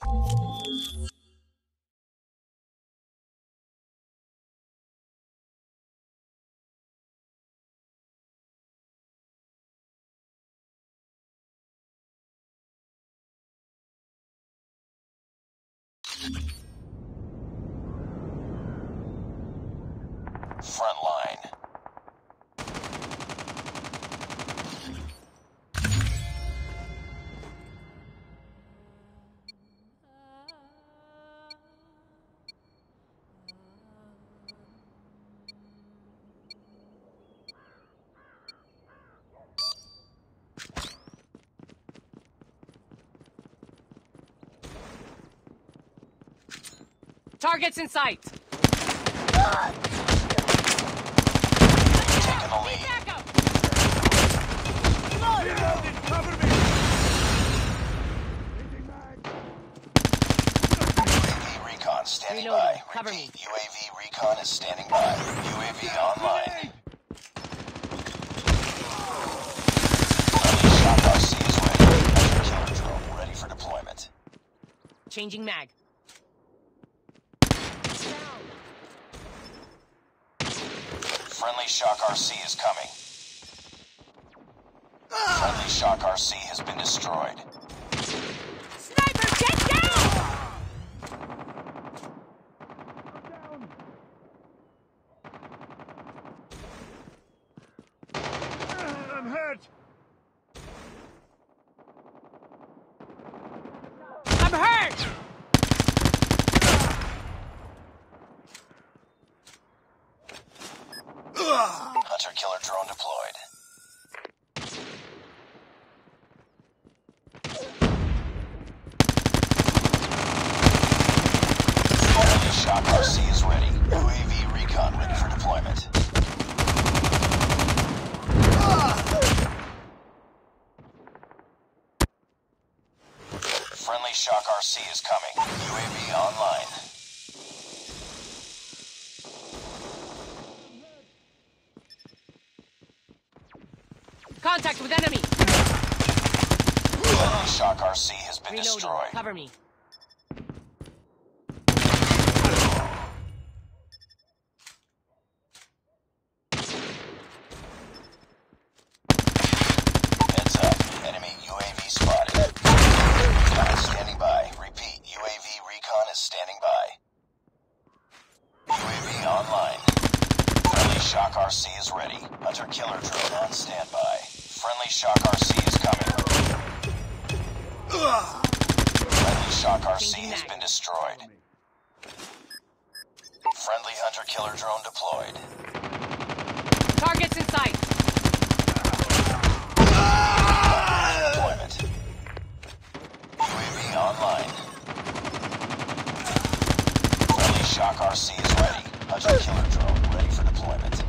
Front Targets in sight. Taking the lead. Back up. UAV recon standing Reloading. by. Cover Repeat, me. UAV recon is standing by. UAV online. Friendly Shock RC is ready. Killer drone ready for deployment. Changing mag. Friendly Shock RC is coming. Friendly Shock RC has been destroyed. Sniper, get down! I'm hurt. I'm hurt! Hunter killer drone deployed. Friendly Shock RC is ready. UAV recon ready for deployment. Friendly Shock RC is coming. UAV online. Contact with enemy. Shock RC has been Reloading. destroyed. Cover me. Heads up. Enemy UAV spotted. Recon standing by. Repeat. UAV recon is standing by. UAV online. Friendly Shock RC is ready. Hunter killer drone on standby. Friendly Shock RC is coming. Friendly Shock RC has been destroyed. Friendly Hunter killer drone deployed. Targets in sight. Deployment. UAV online. Friendly Shock RC is ready. Hunter killer drone ready for deployment.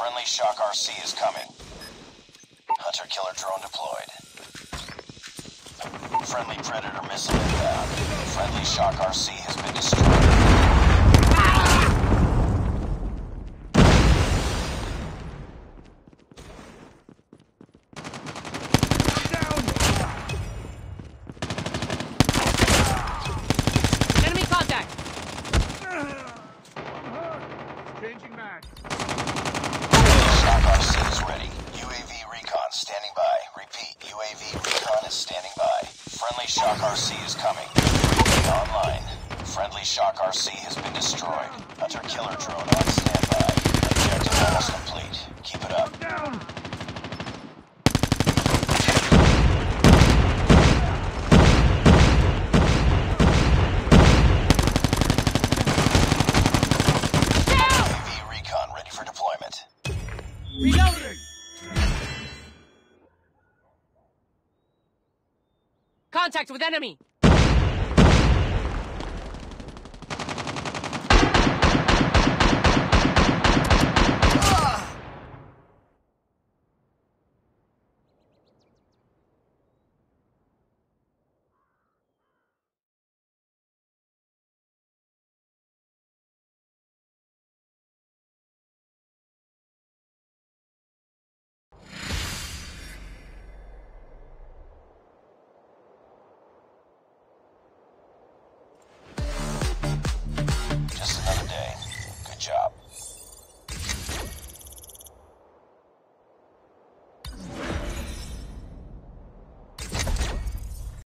Friendly Shock RC is coming. Hunter killer drone deployed. Friendly Predator missile inbound. Friendly Shock RC has been destroyed. Enemy contact. Changing mag. Shock RC is ready. UAV recon standing by. Repeat, UAV recon is standing by. Friendly Shock RC is coming. UAV online. Friendly Shock RC has been destroyed. Hunter killer drone on standby. Objective almost complete. Keep it up. Down. Reloading. Contact with enemy.